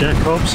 Jacobs